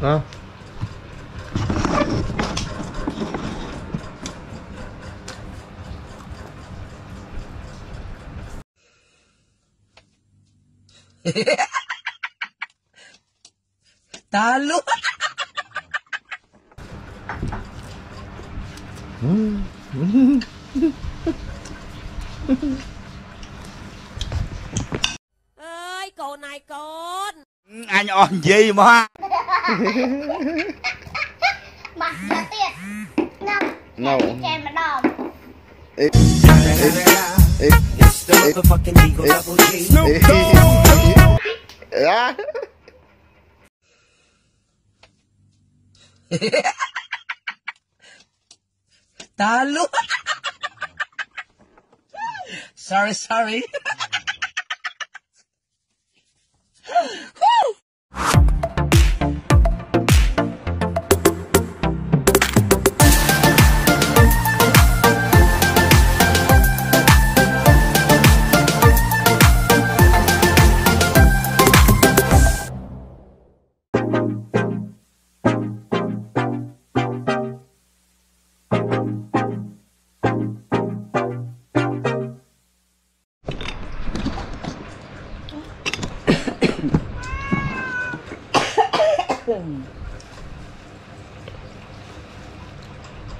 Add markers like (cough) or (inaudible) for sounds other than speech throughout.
Đó. (laughs) Talo. ơi cô này con anh on gì mà No. It's the Talo. sorry, sorry.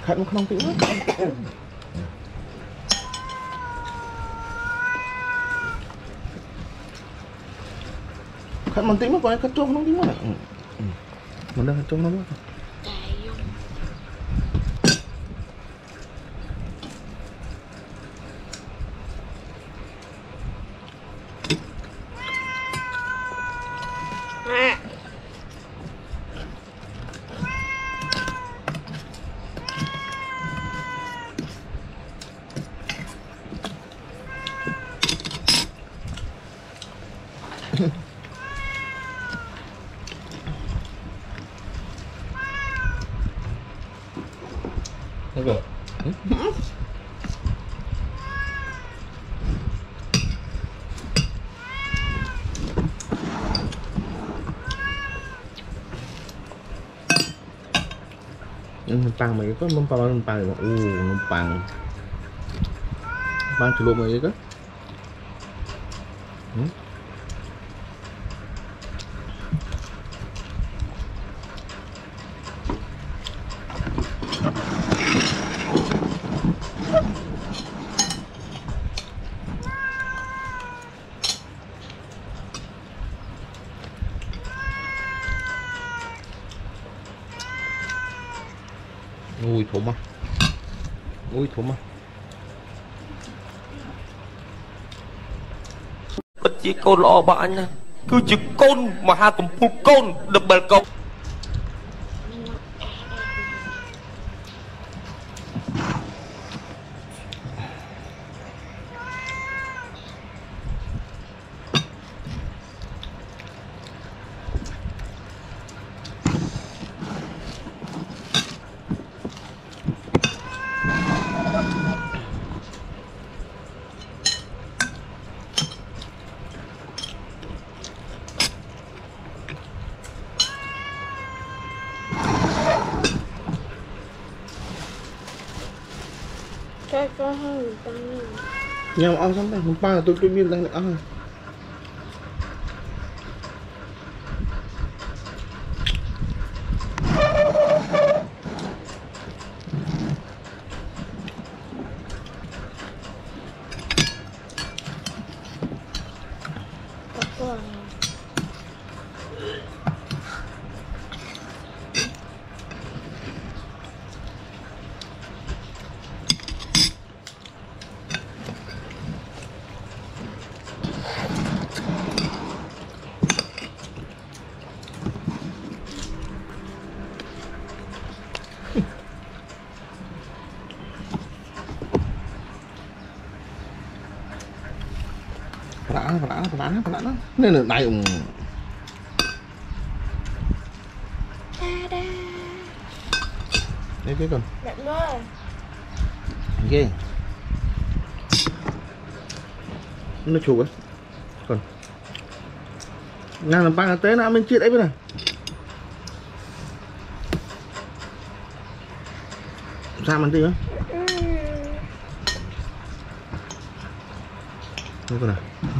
ខិតមកក្នុងពីមកខិតបន្តិចមកបងខិតចូលក្នុងទីមកមិនដឹងចូលក្នុងមកតែ 그거. numpang mấy cái numpang numpang được u numpang numpang chụp mấy cái ui thủng à ui thủng à ពិតជាកូនល្អរបស់អញណាគឺជាកូនមហាកំពូលកូន double កូ ចេះក៏ហឹងប៉ាញ៉ាំអស់ហ្នឹងតែហឹងប៉ាទូចទូចមានតែអស់ panas panas panas panas nên là này cũng đây cái con. Ok. Nó chụp ấy còn ngang làm ba băng tế nó mình chia đấy bên này. Ra mình đi nữa Look at that.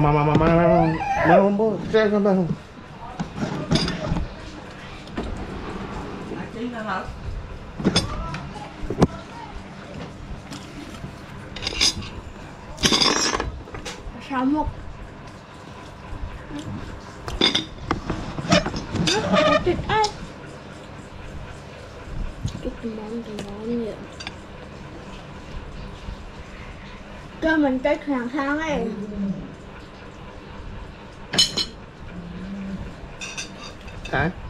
mà mà mà mà mà mà. Không bố xe con ba không sáu một cái mình tới hàng tháng ấy. Okay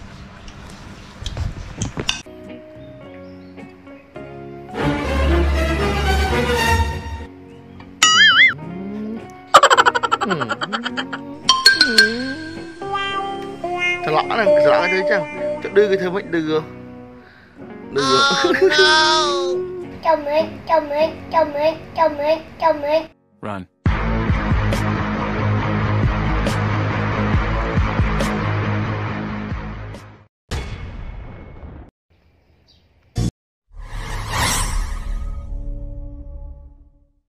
Thằng lõ là thằng lõ này thế chứ Chắc đưa cái thứ mạnh đưa. Đưa. Chồng ơi, chồng ơi, chồng ơi, chồng ơi, chồng ơi, Run.